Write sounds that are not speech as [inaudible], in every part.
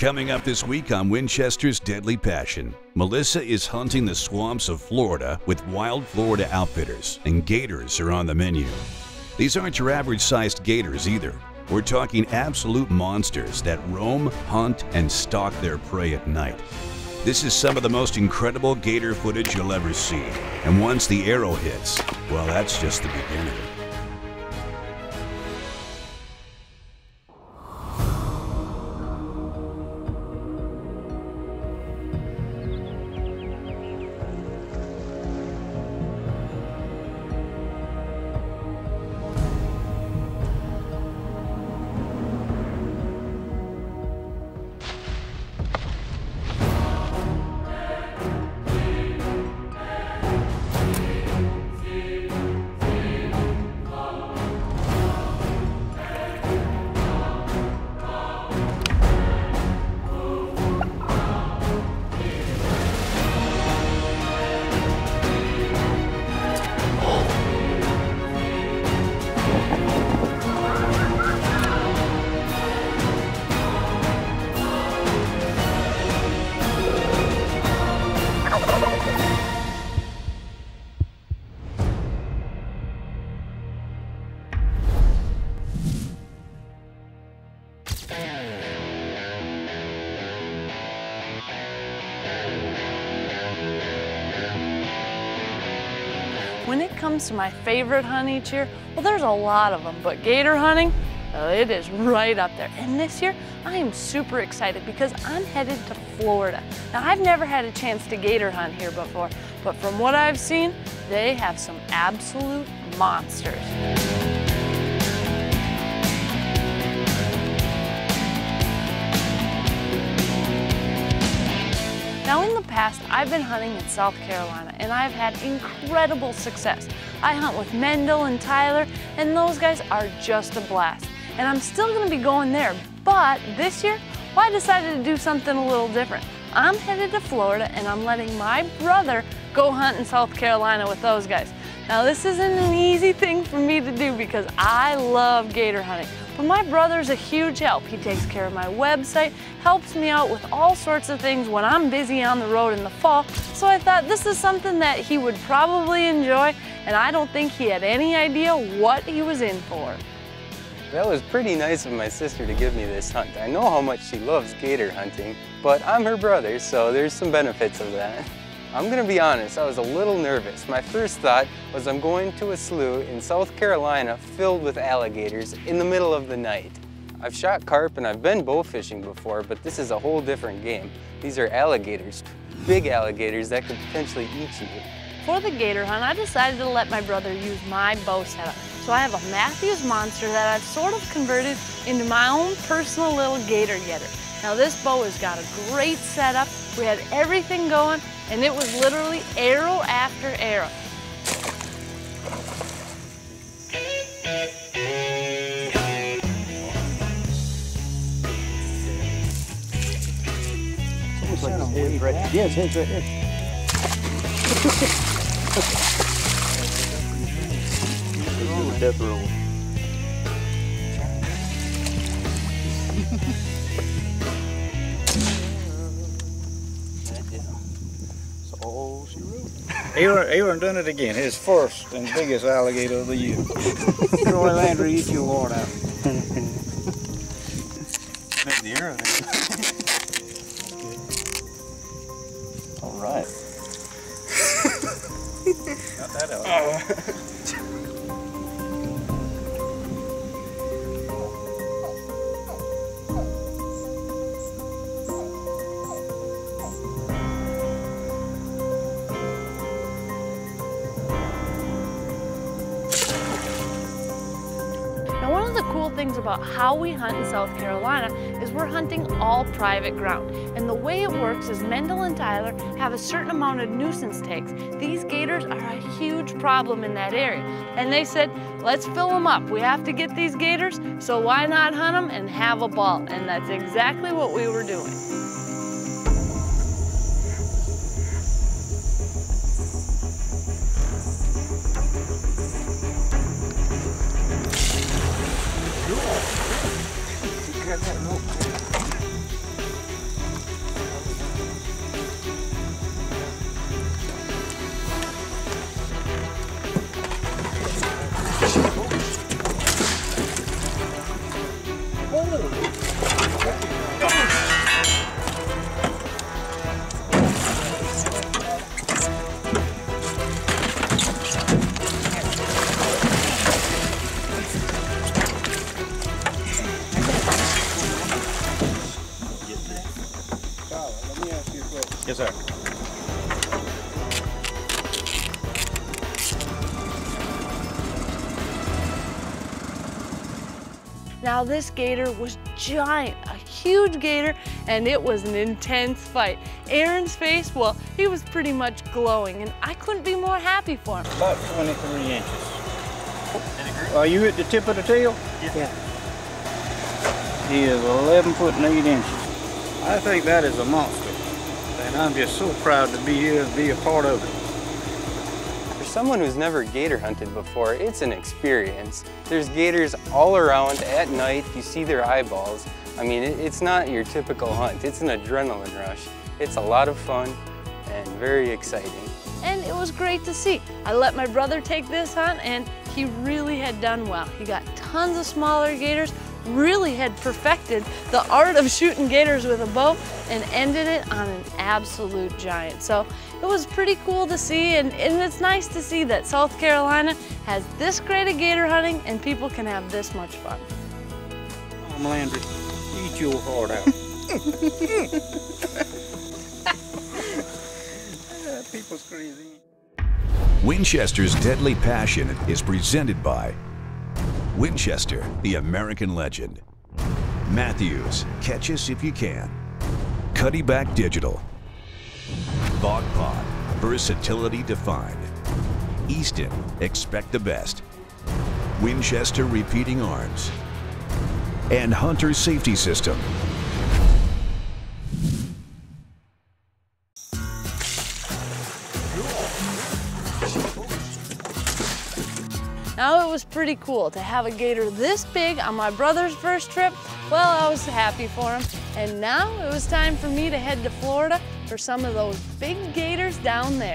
Coming up this week on Winchester's Deadly Passion, Melissa is hunting the swamps of Florida with Wild Florida Outfitters, and gators are on the menu. These aren't your average sized gators either. We're talking absolute monsters that roam, hunt, and stalk their prey at night. This is some of the most incredible gator footage you'll ever see. And once the arrow hits, well, that's just the beginning. Comes to my favorite hunt each year, well, there's a lot of them, but gator hunting, oh, it is right up there. And this year, I am super excited because I'm headed to Florida. Now, I've never had a chance to gator hunt here before, but from what I've seen, they have some absolute monsters. Now in the past, I've been hunting in South Carolina and I've had incredible success. I hunt with Mendel and Tyler and those guys are just a blast. And I'm still gonna be going there, but this year, well, I decided to do something a little different. I'm headed to Florida and I'm letting my brother go hunt in South Carolina with those guys. Now this isn't an easy thing for me to do because I love gator hunting. But my brother's a huge help. He takes care of my website, helps me out with all sorts of things when I'm busy on the road in the fall. So I thought this is something that he would probably enjoy and I don't think he had any idea what he was in for. That was pretty nice of my sister to give me this hunt. I know how much she loves gator hunting, but I'm her brother, so there's some benefits of that. I'm gonna be honest, I was a little nervous. My first thought was I'm going to a slough in South Carolina filled with alligators in the middle of the night. I've shot carp and I've been bow fishing before, but this is a whole different game. These are alligators, big alligators that could potentially eat you. For the gator hunt, I decided to let my brother use my bow setup. So I have a Mathews Monster that I've sort of converted into my own personal little gator getter. Now this bow has got a great setup. We had everything going and it was literally arrow after arrow. Head's right, yeah, his head's right here. Death roll. That's all she wrote. Aaron, Aaron done it again. His first and biggest alligator of the year. Troy Landry, eat your heart out. Right. Got that. Now one of the cool things about how we hunt in South Carolina is we're hunting all private ground. And the way it works is Mendel and Tyler have a certain amount of nuisance tags. These gators are a huge problem in that area. And they said, let's fill them up. We have to get these gators, so why not hunt them and have a ball? And that's exactly what we were doing. Yes, [laughs] Now this gator was giant, a huge gator, and it was an intense fight. Aaron's face, well, he was pretty much glowing, and I couldn't be more happy for him. About 23 inches. Are you at the tip of the tail? Yeah. He is 11 foot and 8 inches. I think that is a monster. And I'm just so proud to be here and be a part of it. Someone who's never gator hunted before, it's an experience. There's gators all around at night. You see their eyeballs. I mean, it's not your typical hunt. It's an adrenaline rush. It's a lot of fun and very exciting. And it was great to see. I let my brother take this hunt, and he really had done well. He got tons of smaller gators, really had perfected the art of shooting gators with a bow, and ended it on an absolute giant. So it was pretty cool to see, and, and it's nice to see that South Carolina has this great of gator hunting, and people can have this much fun. Mom Landry, eat your heart out. [laughs] People's crazy. Winchester's Deadly Passion is presented by Winchester, the American legend. Mathews, catch us if you can. Cuddeback Digital. Bog Pod, versatility defined. Easton, expect the best. Winchester Repeating Arms. And Hunter Safety System. Now it was pretty cool to have a gator this big on my brother's first trip. Well, I was happy for him. And now it was time for me to head to Florida for some of those big gators down there.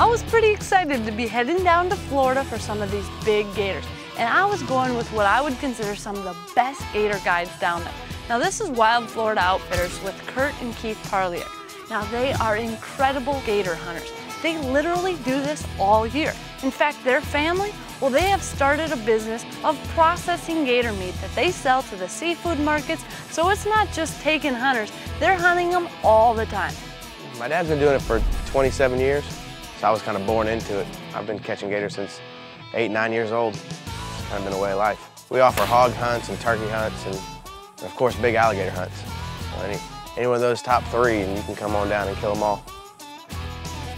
I was pretty excited to be heading down to Florida for some of these big gators. And I was going with what I would consider some of the best gator guides down there. Now this is Wild Florida Outfitters with Kurt and Keith Parlier. Now they are incredible gator hunters. They literally do this all year. In fact, their family, well, they have started a business of processing gator meat that they sell to the seafood markets. So it's not just taking hunters, they're hunting them all the time. My dad's been doing it for 27 years, so I was kind of born into it. I've been catching gators since eight, nine years old. It's kind of been a way of life. We offer hog hunts and turkey hunts and, of course, big alligator hunts. So any, any one of those top three, and you can come on down and kill them all.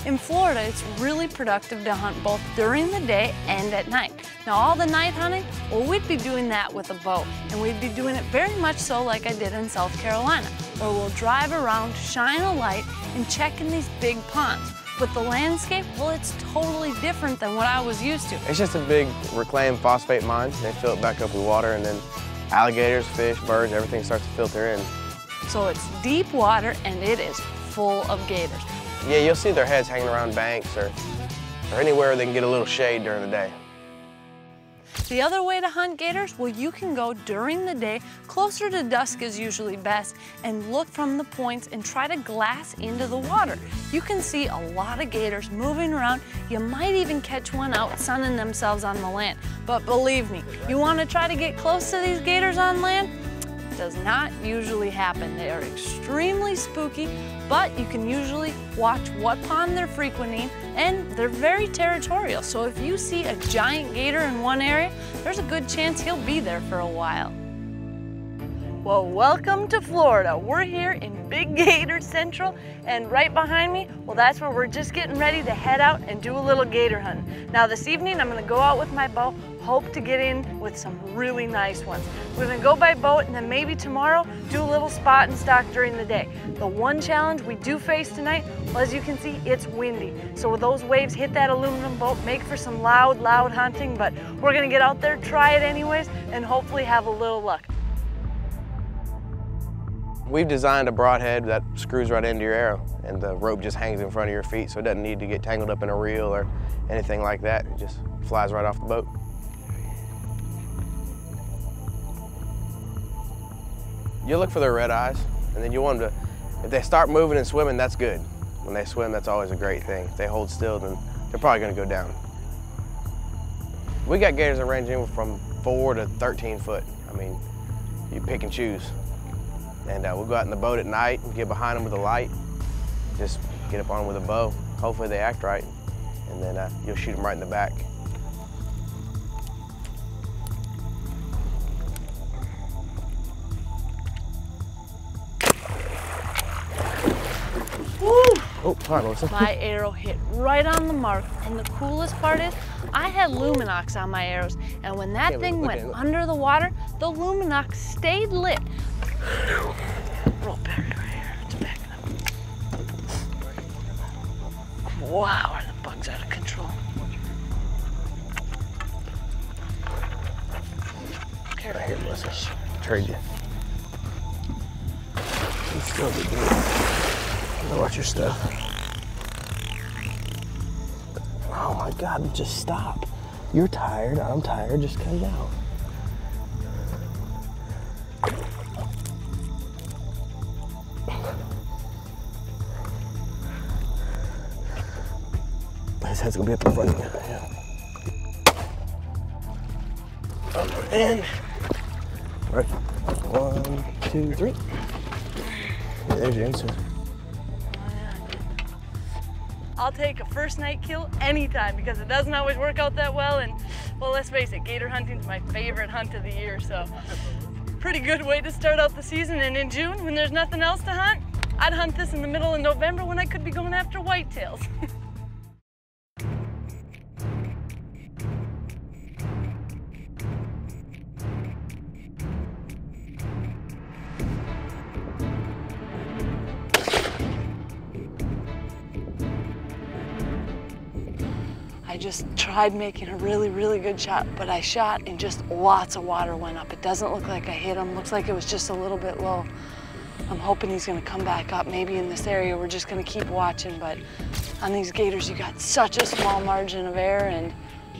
In Florida, it's really productive to hunt both during the day and at night. Now, all the night hunting, well, we'd be doing that with a bow, and we'd be doing it very much so like I did in South Carolina, where we'll drive around, shine a light, and check in these big ponds. But the landscape, well, it's totally different than what I was used to. It's just a big reclaimed phosphate mine. They fill it back up with water, and then alligators, fish, birds, everything starts to filter in. So it's deep water, and it is full of gators. Yeah, you'll see their heads hanging around banks or, or anywhere they can get a little shade during the day. The other way to hunt gators, well, you can go during the day, closer to dusk is usually best, and look from the points and try to glass into the water. You can see a lot of gators moving around. You might even catch one out sunning themselves on the land. But believe me, you want to try to get close to these gators on land? Does not usually happen. They are extremely spooky, but you can usually watch what pond they're frequenting, and they're very territorial. So if you see a giant gator in one area, there's a good chance he'll be there for a while. Well, welcome to Florida. We're here in Big Gator Central, and right behind me, well, that's where we're just getting ready to head out and do a little gator hunting. Now, this evening, I'm gonna go out with my bow, hope to get in with some really nice ones. We're gonna go by boat, and then maybe tomorrow, do a little spot and stalk during the day. The one challenge we do face tonight, well, as you can see, it's windy. So with those waves hit that aluminum boat, make for some loud, loud hunting, but we're gonna get out there, try it anyways, and hopefully have a little luck. We've designed a broadhead that screws right into your arrow and the rope just hangs in front of your feet so it doesn't need to get tangled up in a reel or anything like that. It just flies right off the boat. You look for their red eyes and then you want them to, if they start moving and swimming, that's good. When they swim, that's always a great thing. If they hold still, then they're probably gonna go down. We got gators that range from four to 13 foot. I mean, you pick and choose. And uh, we'll go out in the boat at night and get behind them with a light. Just get up on them with a bow. Hopefully they act right. And then uh, you'll shoot them right in the back. Oh, sorry, Melissa. My [laughs] arrow hit right on the mark, and the coolest part is I had Lumenok on my arrows, and when that Yeah, thing went under the water, the Lumenok stayed lit. Roll right here. It's backing up. Wow, are the bugs out of control? Careful. Here, Melissa. Trade you. You still be good. Now watch your stuff. Oh my God, just stop. You're tired, I'm tired, just come down. His head's gonna be up in front of you. Yeah. And Right. One, two, three. Yeah, there's your answer. I'll take a first night kill anytime because it doesn't always work out that well. And well, let's face it, gator hunting's my favorite hunt of the year. So pretty good way to start out the season. And in June, when there's nothing else to hunt, I'd hunt this in the middle of November when I could be going after whitetails. [laughs] tried making a really, really good shot, but I shot and just lots of water went up. It doesn't look like I hit him. Looks like it was just a little bit low. I'm hoping he's gonna come back up. Maybe in this area, we're just gonna keep watching, but on these gators, you got such a small margin of error and,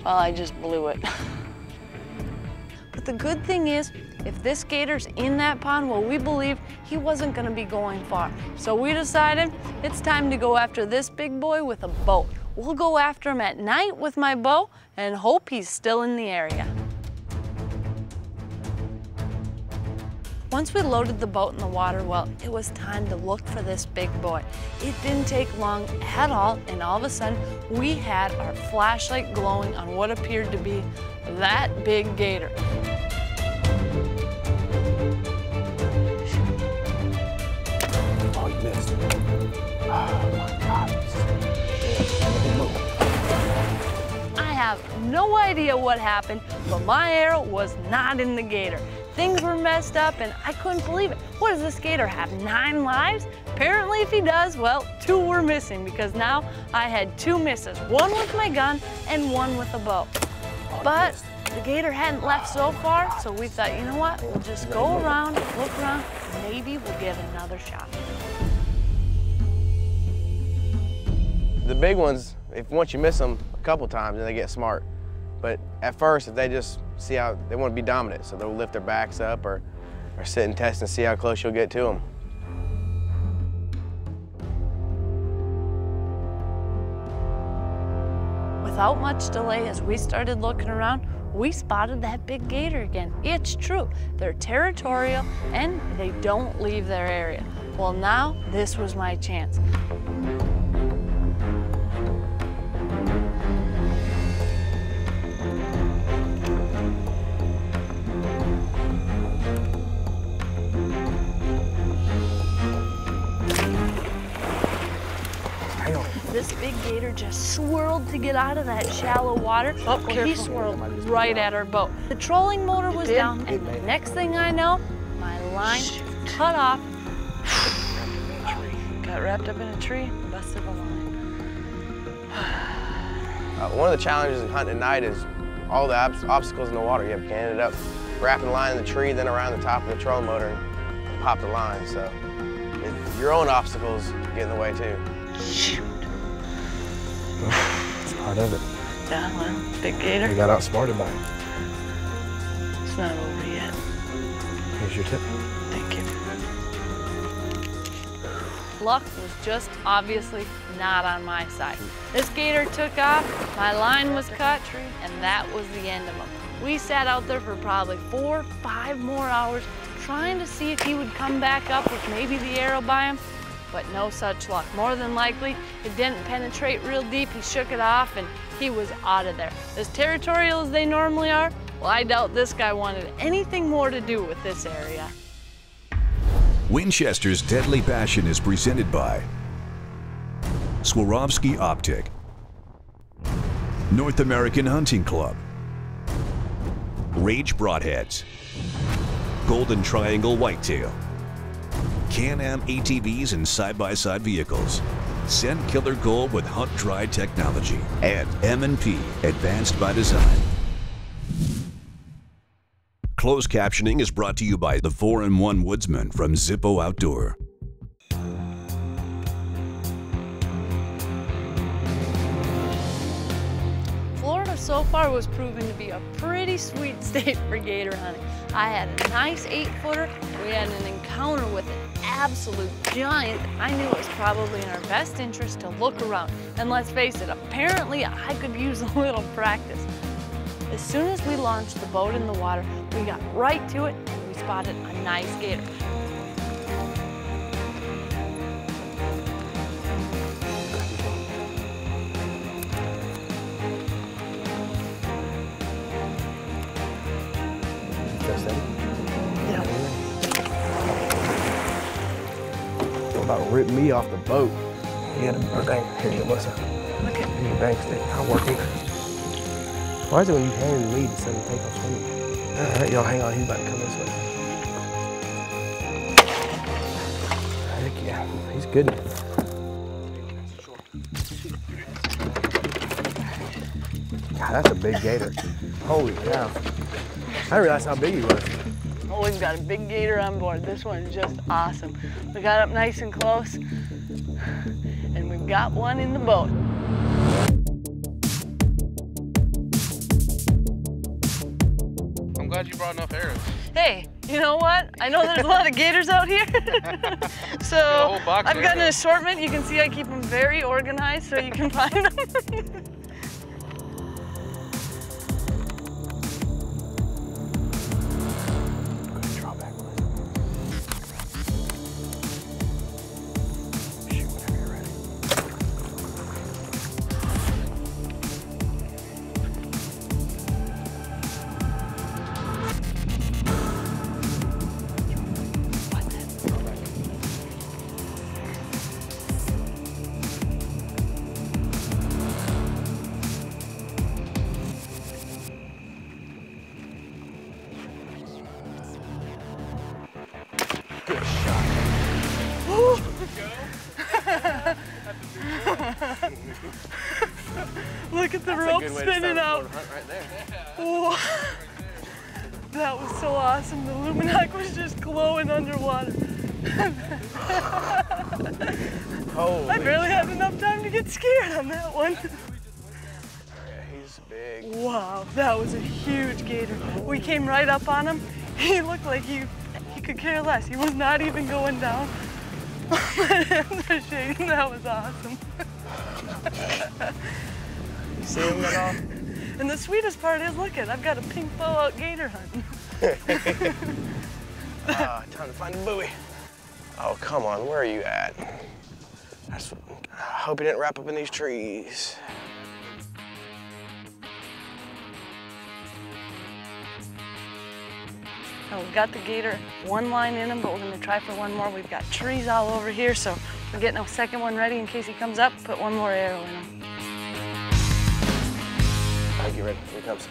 well, I just blew it. [laughs] But the good thing is, if this gator's in that pond, well, we believe he wasn't gonna be going far. So we decided it's time to go after this big boy with a boat. We'll go after him at night with my bow and hope he's still in the area. Once we loaded the boat in the water, well, it was time to look for this big boy. It didn't take long at all, and all of a sudden, we had our flashlight glowing on what appeared to be that big gator. No idea what happened, but my arrow was not in the gator. Things were messed up and I couldn't believe it. What does this gator have, nine lives? Apparently if he does, well, two were missing because now I had two misses, one with my gun and one with a bow. But the gator hadn't left so far, so we thought, you know what, we'll just go around, look around, maybe we'll get another shot. The big ones, if once you miss them a couple times, then they get smart. But at first, if they just see how, they want to be dominant, so they'll lift their backs up or, or sit and test and see how close you'll get to them. Without much delay, as we started looking around, we spotted that big gator again. It's true, they're territorial and they don't leave their area. Well, now this was my chance. This big gator just swirled to get out of that shallow water. Oh, well, he swirled right at our boat. The trolling motor was down, and the next thing I know, my line cut off. Got wrapped up in a tree, busted the line. [sighs] Uh, one of the challenges in hunting at night is all the obs- obstacles in the water. You have- can end up wrapping the line in the tree, then around the top of the trolling motor and pop the line. So it, your own obstacles get in the way too. Shoot. It's part of it. Yeah, well, big gator. We got outsmarted by it. It's not over yet. Here's your tip. Thank you. luck was just obviously not on my side. This gator took off, my line was cut, and that was the end of him. We sat out there for probably four, five more hours trying to see if he would come back up with maybe the arrow by him, but no such luck. More than likely, it didn't penetrate real deep. He shook it off and he was out of there. As territorial as they normally are, well, I doubt this guy wanted anything more to do with this area. Winchester's Deadly Passion is presented by Swarovski Optik, North American Hunting Club, Rage Broadheads, Golden Triangle Whitetail, Can-Am ATVs and side-by-side vehicles, Scent Killer Gold with Hunt Dry technology, and M&P Advanced by Design. Closed captioning is brought to you by the 4-in-1 Woodsman from Zippo Outdoor. Florida so far was proven to be a pretty sweet [laughs] state for gator hunting. I had a nice eight footer. We had an encounter with an absolute giant. I knew it was probably in our best interest to look around. And let's face it, apparently I could use a little practice. As soon as we launched the boat in the water, we got right to it and we spotted a nice gator. About rip me off the boat. You got a bang. Here you Melissa. Look at you bang stick. I'll work him. Why is it when you hand me to suddenly take off swimming? All right, y'all hang on. He's about to come this way. Heck yeah. He's good. God, that's a big gator. Holy cow. I didn't realize how big he was. We've got a big gator on board. This one is just awesome. We got up nice and close, and we've got one in the boat. I'm glad you brought enough arrows. Hey, you know what? I know there's a lot of gators out here. [laughs] so I've got an assortment. You can see I keep them very organized so you can find them. [laughs] That was so awesome. The Lumenok was just glowing underwater. Holy I barely had enough time to get scared on that one. Yeah, he's big. Wow, that was a huge gator. We came right up on him. He looked like he he could care less. He was not even going down. My hands are shaking. That was awesome. You see him at all? And the sweetest part is, look at, I've got a pink bow out gator hunting. [laughs] Ah, time to find a buoy. Oh, come on, where are you at? That's, I hope you didn't wrap up in these trees. Now we've got the gator one line in him, but we're gonna try for one more. We've got trees all over here, so we're getting a second one ready in case he comes up. Put one more arrow in him. Get ready. Here he comes.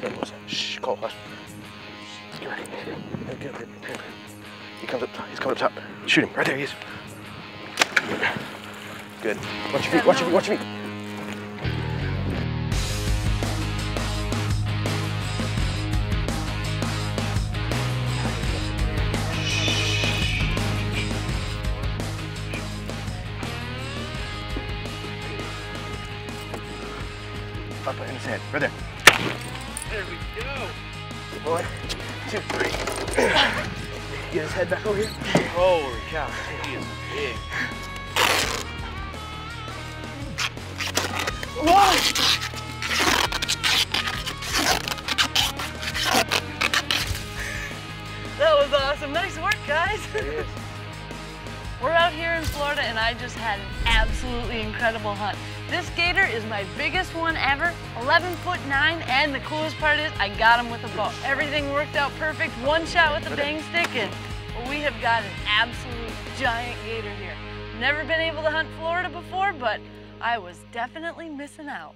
Here, Melissa. Shh, Cole, hush. Get ready. Get. He comes up top. He's coming up top. Shoot him. Right there he is. Good. Watch your feet. Watch your feet. Watch your feet. Up in his head. Right there. There we go. One, two, three. [coughs] Get his head back over here. Holy cow, he is big. That was awesome. Nice work, guys. [laughs] We're out here in Florida and I just had an absolutely incredible hunt. This gator is my biggest one ever, 11 foot 9, and the coolest part is I got him with a bow. Everything worked out perfect, one shot with the bang stick, and we have got an absolute giant gator here. Never been able to hunt Florida before, but I was definitely missing out.